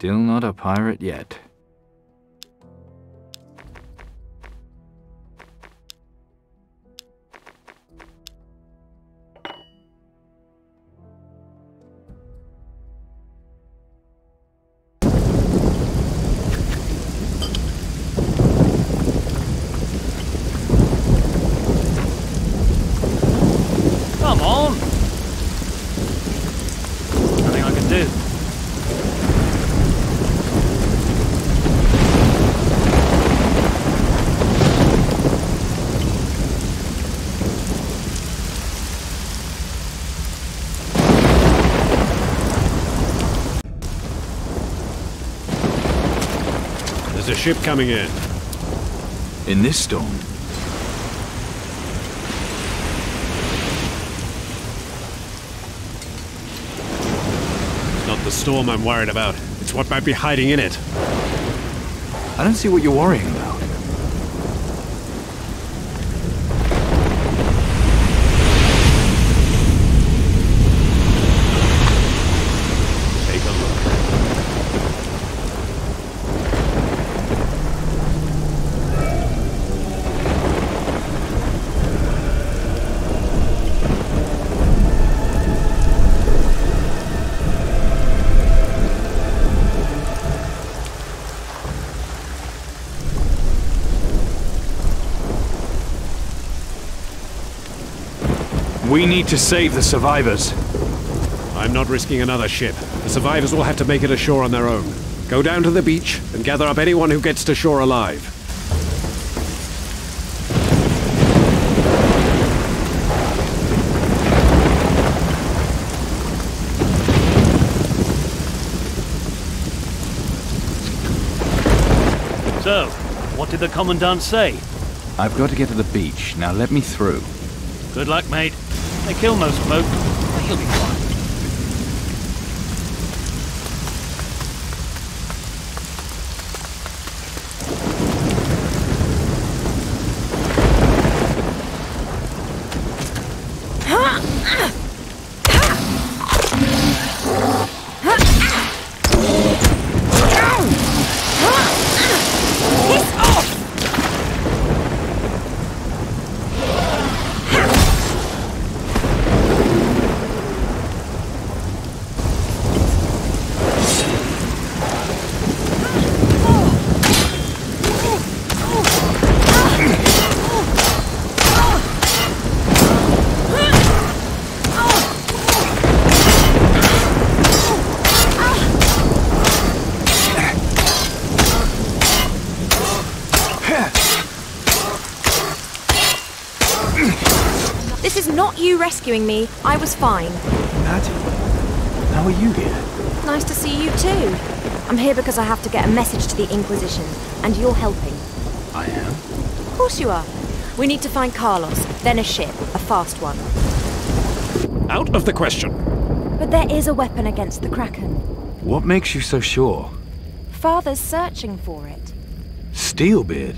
Still not a pirate yet. Come on! Nothing I can do. Ship coming in. In this storm, not the storm I'm worried about. It's what might be hiding in it. I don't see what you're worrying about. Take a look. We need to save the survivors. I'm not risking another ship. The survivors will have to make it ashore on their own. Go down to the beach and gather up anyone who gets to shore alive. So, what did the Commandant say? I've got to get to the beach. Now let me through. Good luck, mate. They kill most folk. He'll be fine. This is not you rescuing me. I was fine. Patty, how are you here? Nice to see you too. I'm here because I have to get a message to the Inquisition, and you're helping. I am. Of course you are. We need to find Carlos, then a ship, a fast one. Out of the question. But there is a weapon against the Kraken. What makes you so sure? Father's searching for it. Steelbeard.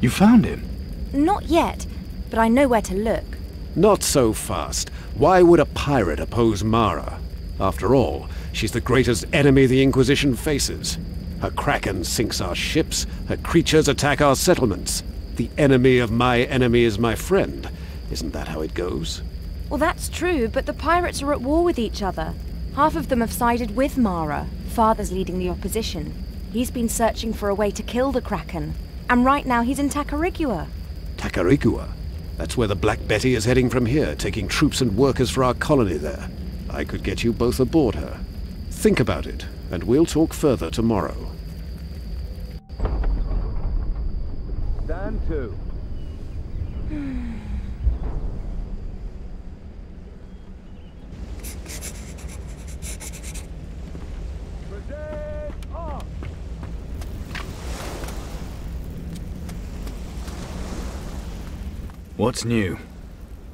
You found him. Not yet, but I know where to look. Not so fast. Why would a pirate oppose Mara? After all, she's the greatest enemy the Inquisition faces. Her kraken sinks our ships, her creatures attack our settlements. The enemy of my enemy is my friend. Isn't that how it goes? Well, that's true, but the pirates are at war with each other. Half of them have sided with Mara. Father's leading the opposition. He's been searching for a way to kill the Kraken. And right now he's in Tacarigua. Takarigua. That's where the Black Betty is heading from here, taking troops and workers for our colony there. I could get you both aboard her. Think about it, and we'll talk further tomorrow. Stand to. What's new?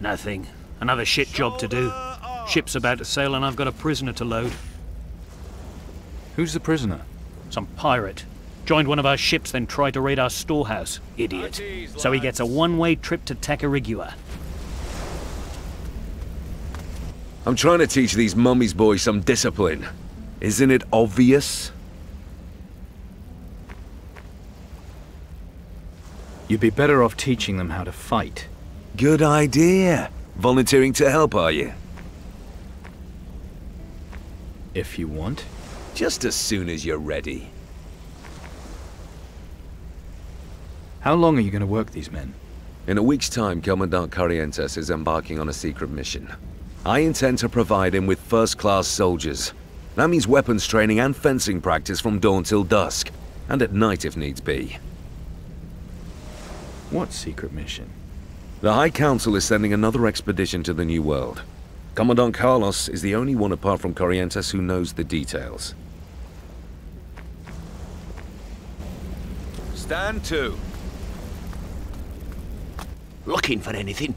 Nothing. Another shit job to do. Ship's about to sail and I've got a prisoner to load. Who's the prisoner? Some pirate. Joined one of our ships, then tried to raid our storehouse. Idiot. So he gets a one-way trip to Tacarigua. I'm trying to teach these mummies boys some discipline. Isn't it obvious? You'd be better off teaching them how to fight. Good idea. Volunteering to help, are you? If you want. Just as soon as you're ready. How long are you going to work these men? In a week's time, Commandant Corrientes is embarking on a secret mission. I intend to provide him with first-class soldiers. That means weapons training and fencing practice from dawn till dusk, and at night if needs be. What secret mission? The High Council is sending another expedition to the New World. Commandant Carlos is the only one apart from Corrientes who knows the details. Stand to. Looking for anything?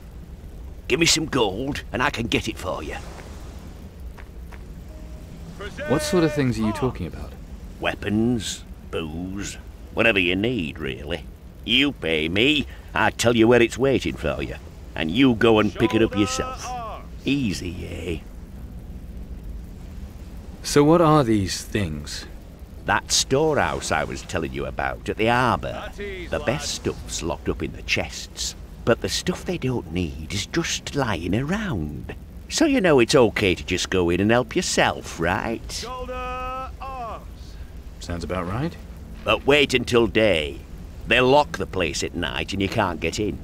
Give me some gold, and I can get it for you. What sort of things are you talking about? Weapons, booze, whatever you need, really. You pay me, I tell you where it's waiting for you, and you go and pick it up yourself. Easy, eh? So what are these things? That storehouse I was telling you about at the harbour. The best stuff's locked up in the chests, but the stuff they don't need is just lying around. So you know it's okay to just go in and help yourself, right? Sounds about right. But wait until day. They'll lock the place at night and you can't get in.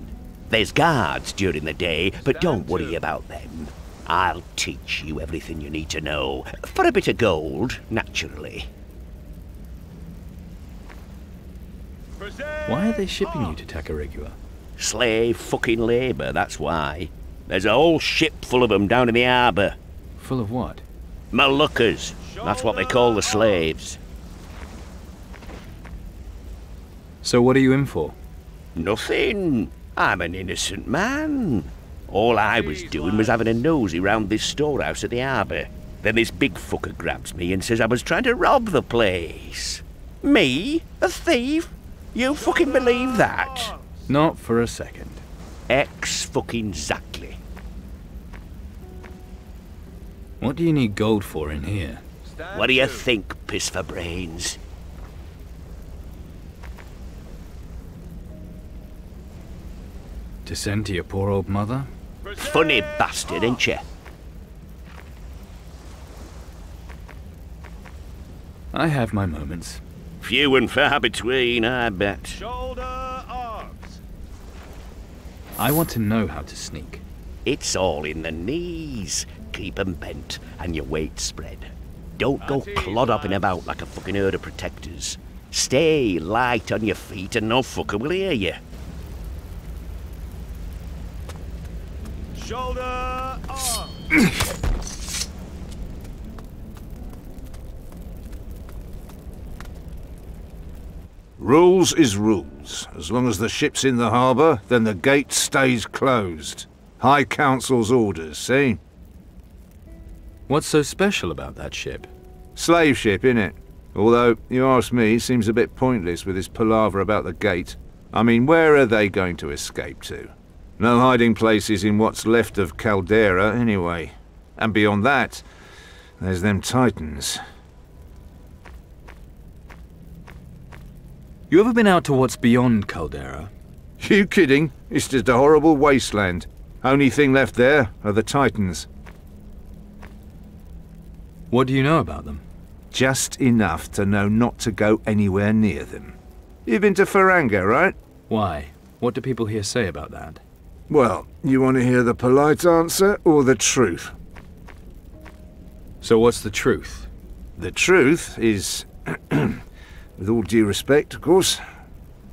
There's guards during the day, but don't worry about them. I'll teach you everything you need to know. For a bit of gold, naturally. Why are they shipping you to Tacarigua? Slave fucking labour, that's why. There's a whole ship full of them down in the harbour. Full of what? Moluccas. That's what they call the slaves. So what are you in for? Nothing. I'm an innocent man. All I was doing was having a nosy round this storehouse at the harbour. Then this big fucker grabs me and says I was trying to rob the place. Me? A thief? You fucking believe that? Not for a second. Ex fucking exactly. What do you need gold for in here? What do you think, piss for brains? To send to your poor old mother? Funny bastard, ain't you? I have my moments. Few and far between, I bet. Shoulder arms. I want to know how to sneak. It's all in the knees. Keep 'em bent and your weight spread. Don't go clodhopping about like a fucking herd of protectors. Stay light on your feet and no fucker will hear you. Rules is rules. As long as the ship's in the harbour, then the gate stays closed. High Council's orders, see? What's so special about that ship? Slave ship, innit? Although, you ask me, it seems a bit pointless with this palaver about the gate. I mean, where are they going to escape to? No hiding places in what's left of Caldera, anyway. And beyond that, there's them Titans. You ever been out to what's beyond Caldera? You kidding? It's just a horrible wasteland. Only thing left there are the Titans. What do you know about them? Just enough to know not to go anywhere near them. You've been to Faranga, right? Why? What do people here say about that? Well, you want to hear the polite answer or the truth? So what's the truth? The truth is, with all due respect, of course,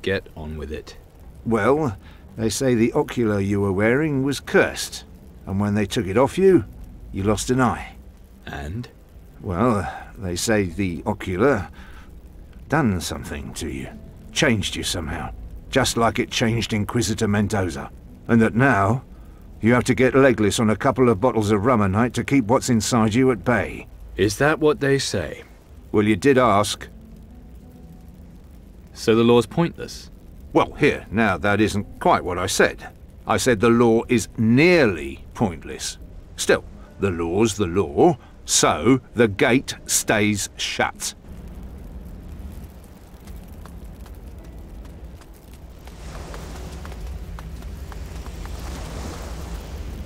Get on with it. well, they say the ocular you were wearing was cursed, and when they took it off you, you lost an eye. And? Well, they say the ocular done something to you, changed you somehow, just like it changed Inquisitor Mendoza, and that now you have to get legless on a couple of bottles of rum a night to keep what's inside you at bay. Is that what they say? Well, you did ask. So the law's pointless? Well, here, now that isn't quite what I said. I said the law is nearly pointless. Still, the law's the law, so the gate stays shut.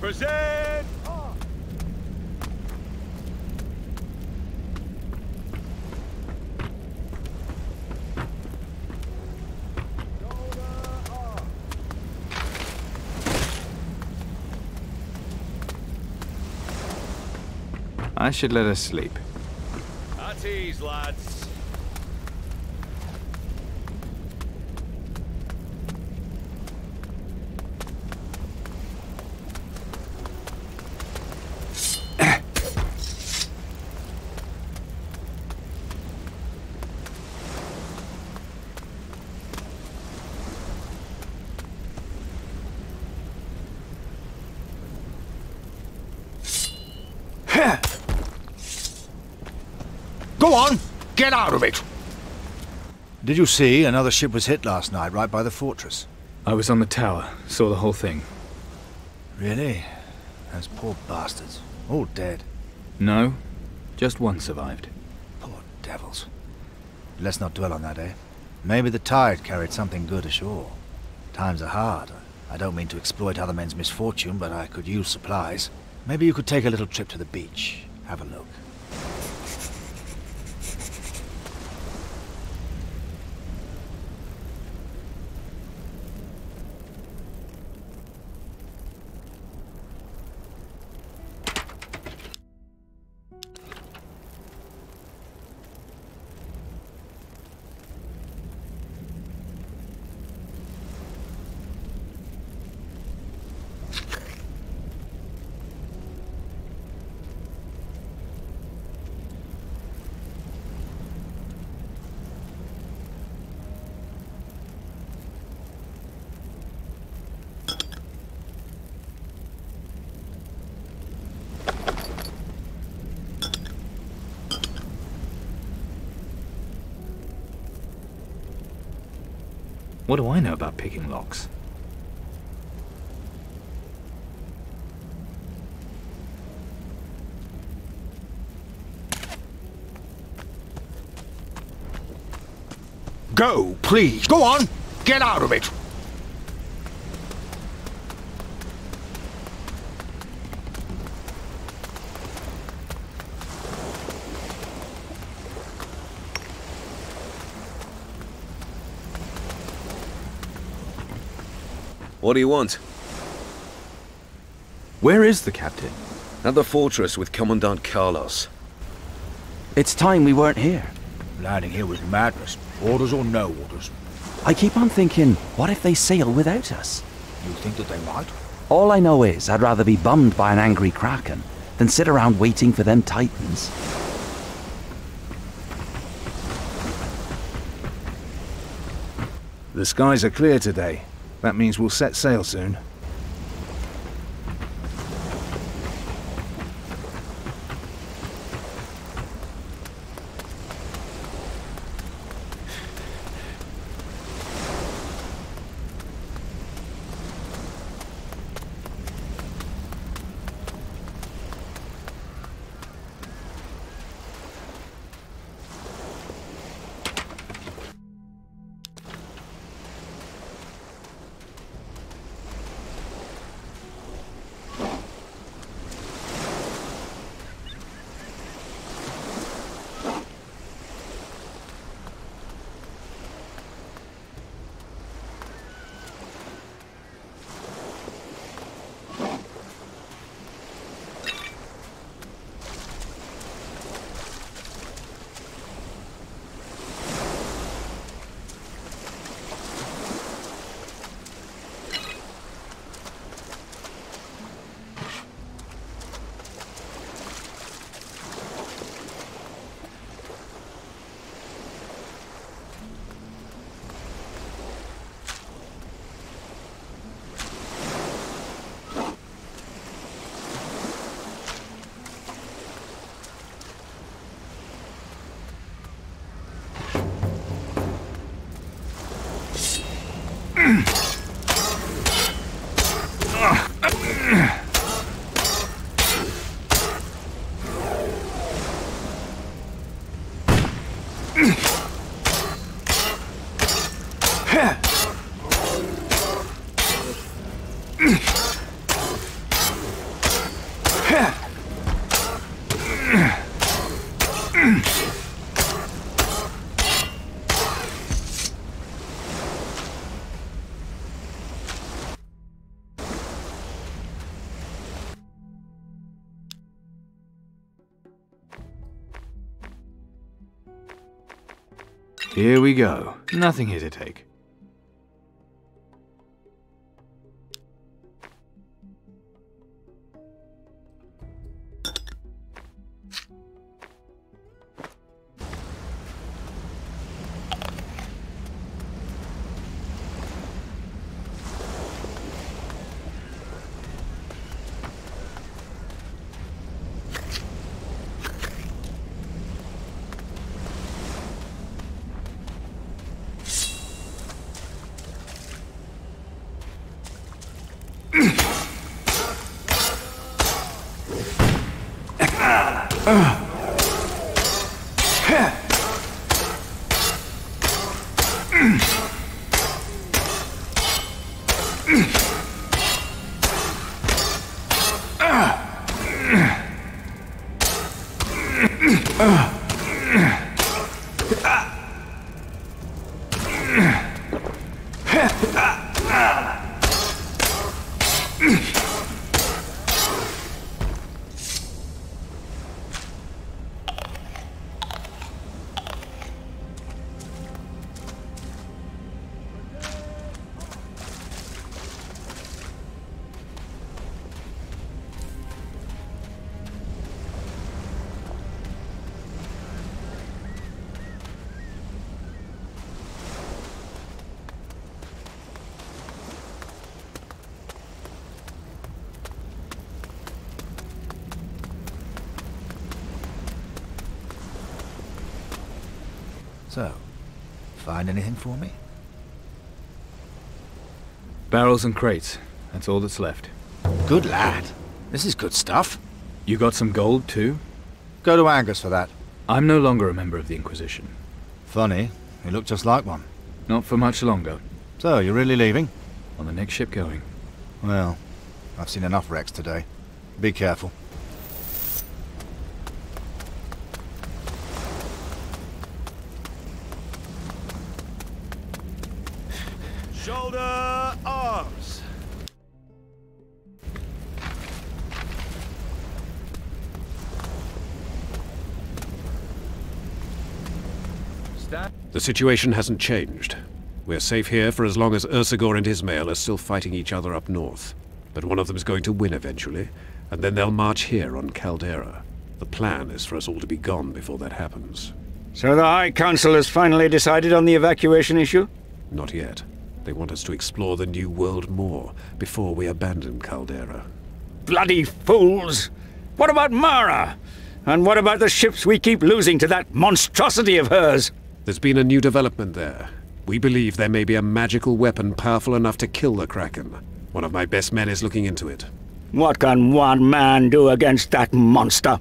Present! I should let her sleep. At ease, lads. Did you see another ship was hit last night right by the fortress? I was on the tower, saw the whole thing. Really? Those poor bastards. All dead. No, just one survived. Poor devils. Let's not dwell on that, eh? Maybe the tide carried something good ashore. Times are hard. I don't mean to exploit other men's misfortune, but I could use supplies. Maybe you could take a little trip to the beach. Have a look. What do I know about picking locks? Go, please! Go on! Get out of it! What do you want? Where is the captain? At the fortress with Commandant Carlos. It's time we weren't here. Landing here was madness. Orders or no orders. I keep on thinking, what if they sail without us? You think that they might? All I know is I'd rather be bummed by an angry kraken than sit around waiting for them titans. The skies are clear today. That means we'll set sail soon. Here we go. Nothing here to take. Ugh. So, find anything for me? Barrels and crates. That's all that's left. Good lad. This is good stuff. You got some gold, too? Go to Angus for that. I'm no longer a member of the Inquisition. Funny, you look just like one. Not for much longer. So, you're really leaving? On the next ship going. Well, I've seen enough wrecks today. Be careful. The situation hasn't changed. We're safe here for as long as Ursegor and Ismail are still fighting each other up north. But one of them's going to win eventually, and then they'll march here on Caldera. The plan is for us all to be gone before that happens. So the High Council has finally decided on the evacuation issue? Not yet. They want us to explore the New World more before we abandon Caldera. Bloody fools! What about Mara? And what about the ships we keep losing to that monstrosity of hers? There's been a new development there. We believe there may be a magical weapon powerful enough to kill the Kraken. One of my best men is looking into it. What can one man do against that monster?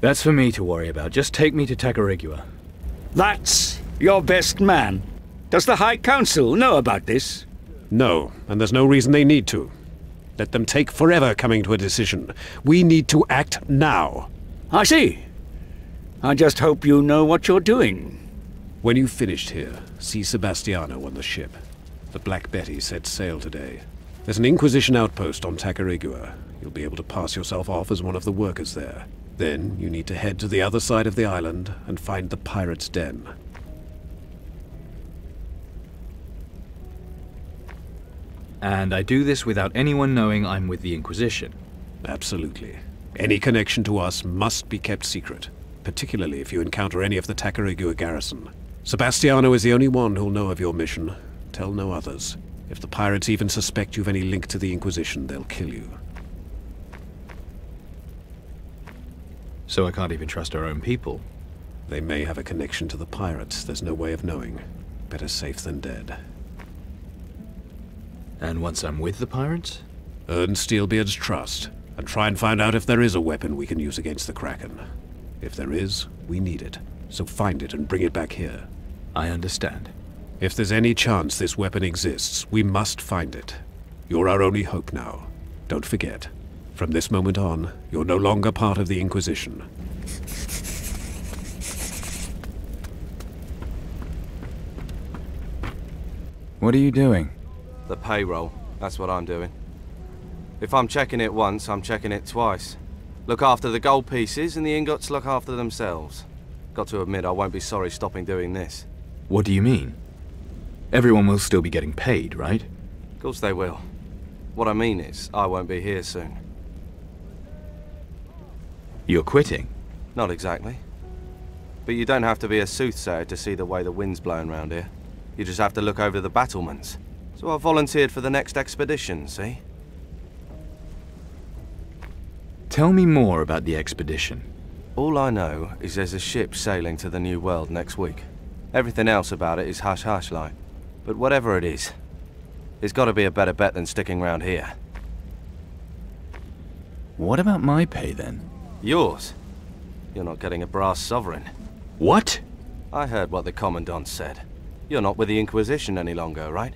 That's for me to worry about. Just take me to Tacarigua. That's your best man? Does the High Council know about this? No, and there's no reason they need to. Let them take forever coming to a decision. We need to act now. I see. I just hope you know what you're doing. When you've finished here, see Sebastiano on the ship. The Black Betty set sail today. There's an Inquisition outpost on Tacarigua. You'll be able to pass yourself off as one of the workers there. Then you need to head to the other side of the island and find the pirate's den. And I do this without anyone knowing I'm with the Inquisition. Absolutely. Any connection to us must be kept secret, particularly if you encounter any of the Tacarigua garrison. Sebastiano is the only one who'll know of your mission. Tell no others. If the pirates even suspect you've any link to the Inquisition, they'll kill you. So I can't even trust our own people. They may have a connection to the pirates. There's no way of knowing. Better safe than dead. And once I'm with the pirates? Earn Steelbeard's trust, and try and find out if there is a weapon we can use against the Kraken. If there is, we need it. So find it and bring it back here. I understand. If there's any chance this weapon exists, we must find it. You're our only hope now. Don't forget, from this moment on, you're no longer part of the Inquisition. What are you doing? The payroll. That's what I'm doing. If I'm checking it once, I'm checking it twice. Look after the gold pieces, and the ingots look after themselves. Got to admit, I won't be sorry stopping doing this. What do you mean? Everyone will still be getting paid, right? Of course they will. What I mean is, I won't be here soon. You're quitting? Not exactly. But you don't have to be a soothsayer to see the way the wind's blowing round here. You just have to look over the battlements. So I volunteered for the next expedition, see? Tell me more about the expedition. All I know is there's a ship sailing to the New World next week. Everything else about it is hush-hush like. But whatever it is, it's got to be a better bet than sticking around here. What about my pay then? Yours? You're not getting a brass sovereign. What? I heard what the Commandant said. You're not with the Inquisition any longer, right?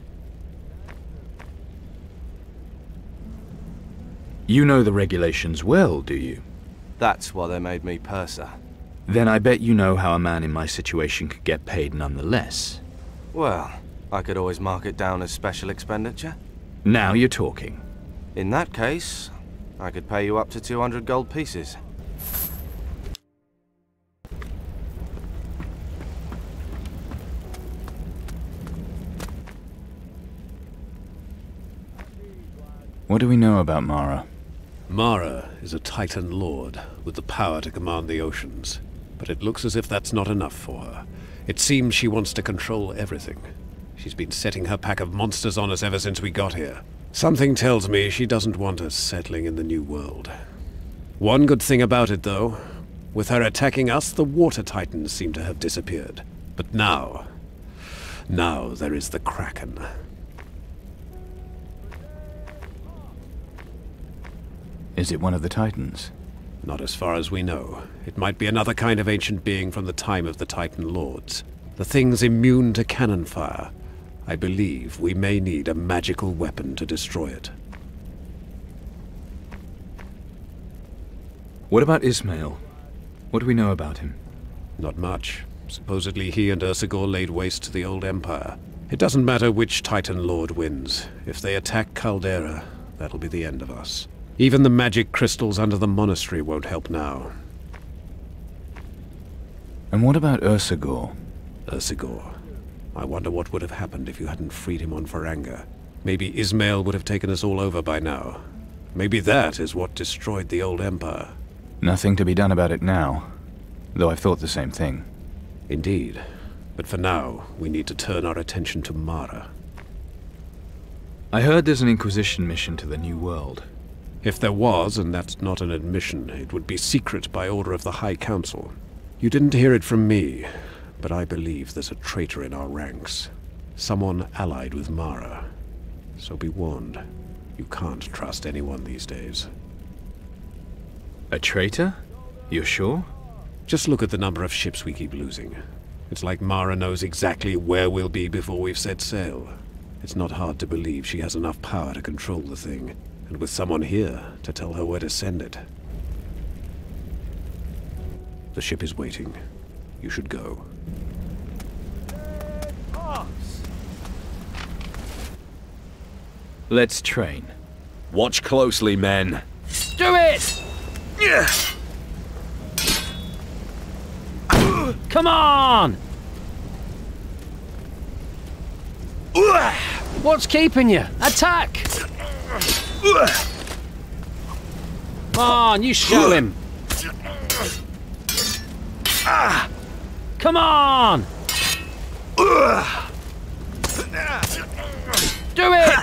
You know the regulations well, do you? That's why they made me purser. Then I bet you know how a man in my situation could get paid nonetheless. Well, I could always mark it down as special expenditure. Now you're talking. In that case, I could pay you up to 200 gold pieces. What do we know about Mara? Mara is a Titan Lord with the power to command the oceans. But it looks as if that's not enough for her. It seems she wants to control everything. She's been setting her pack of monsters on us ever since we got here. Something tells me she doesn't want us settling in the New World. One good thing about it, though, with her attacking us, the Water Titans seem to have disappeared. But now... Now there is the Kraken. Is it one of the Titans? Not as far as we know. It might be another kind of ancient being from the time of the Titan Lords. The thing's immune to cannon fire. I believe we may need a magical weapon to destroy it. What about Ismail? What do we know about him? Not much. Supposedly he and Ursegor laid waste to the old Empire. It doesn't matter which Titan Lord wins. If they attack Caldera, that'll be the end of us. Even the magic crystals under the monastery won't help now. And what about Ursegor? Ursegor. I wonder what would have happened if you hadn't freed him on Faranga. Maybe Ismail would have taken us all over by now. Maybe that is what destroyed the old empire. Nothing to be done about it now, though I've thought the same thing. Indeed. But for now, we need to turn our attention to Mara. I heard there's an Inquisition mission to the New World. If there was, and that's not an admission, it would be secret by order of the High Council. You didn't hear it from me, but I believe there's a traitor in our ranks. Someone allied with Mara. So be warned. You can't trust anyone these days. A traitor? You're sure? Just look at the number of ships we keep losing. It's like Mara knows exactly where we'll be before we've set sail. It's not hard to believe she has enough power to control the thing, and with someone here to tell her where to send it. The ship is waiting. You should go. Let's train. Watch closely, men. Do it! Come on! What's keeping you? Attack! Come on, you show him. Come on! Do it!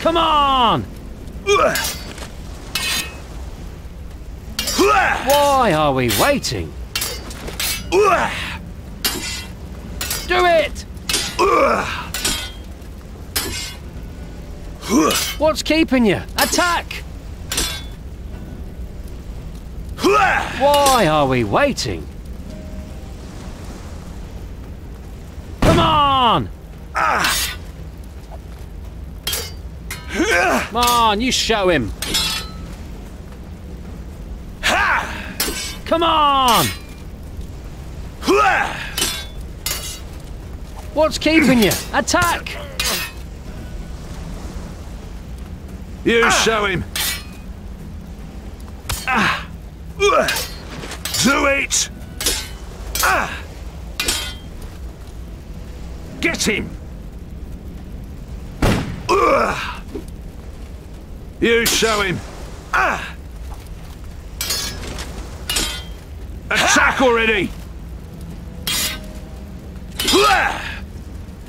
Come on! Why are we waiting? Do it! What's keeping you? Attack! Why are we waiting? Come on! Come on, you show him! Come on! What's keeping you? Attack! You show him. Ah. Do it! Ah. Get him! You show him. Attack already!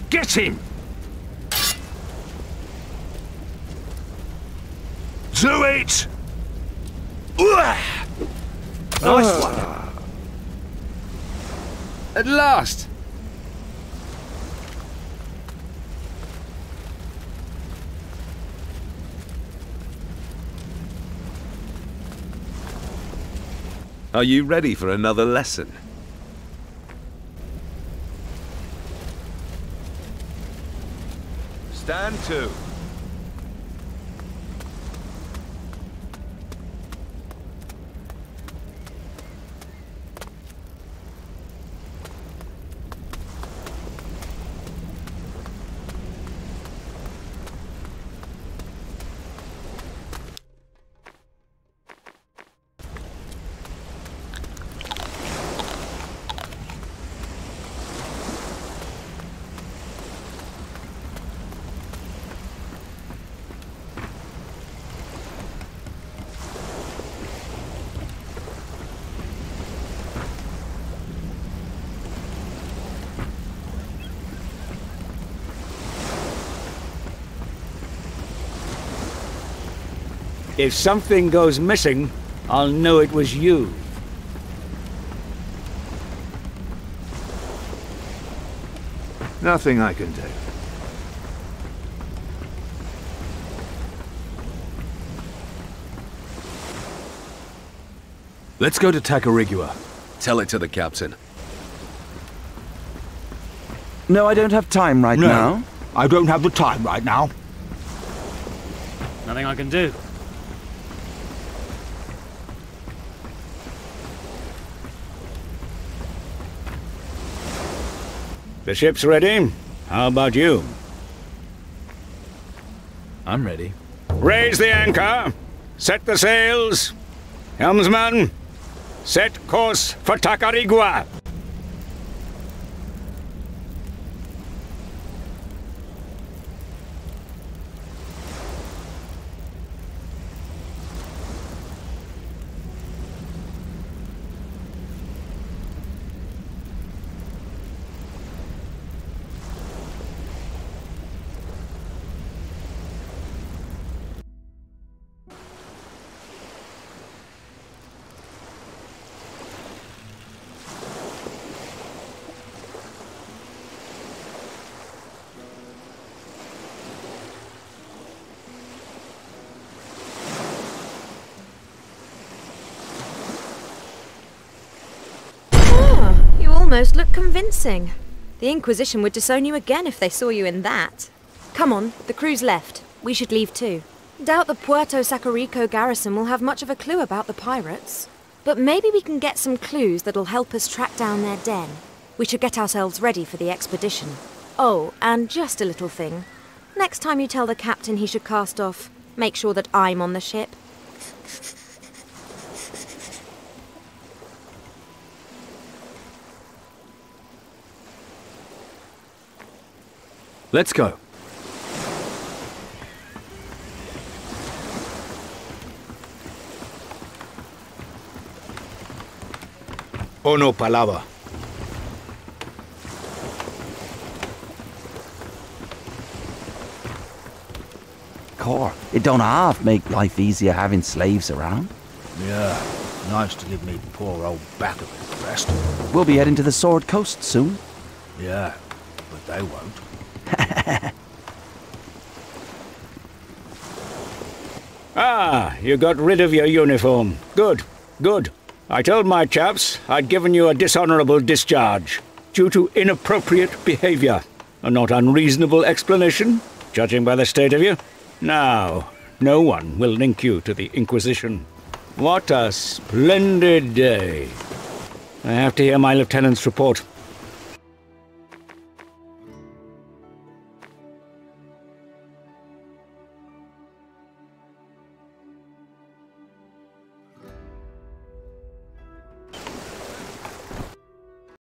Get him! Do it! Nice one. Ah. At last. Are you ready for another lesson? Stand to. If something goes missing, I'll know it was you. Nothing I can do. Let's go to Tacarigua. Tell it to the captain. No, I don't have time right No. now. I don't have the time right now. Nothing I can do. The ship's ready. How about you? I'm ready. Raise the anchor. Set the sails. Helmsman, set course for Tacarigua. Ah, you almost look convincing. The Inquisition would disown you again if they saw you in that. Come on, the crew's left. We should leave too. Doubt the Puerto Sacarico garrison will have much of a clue about the pirates. But maybe we can get some clues that'll help us track down their den. We should get ourselves ready for the expedition. Oh, and just a little thing. Next time you tell the captain he should cast off, make sure that I'm on the ship. Let's go. Oh no, palava. Core, it don't half make life easier having slaves around. Yeah, nice to give me poor old back a bit of rest. We'll be heading to the Sword Coast soon. Yeah, but they won't. You got rid of your uniform. Good, good. I told my chaps I'd given you a dishonorable discharge due to inappropriate behavior. A not unreasonable explanation, judging by the state of you. Now, no one will link you to the Inquisition. What a splendid day. I have to hear my lieutenant's report.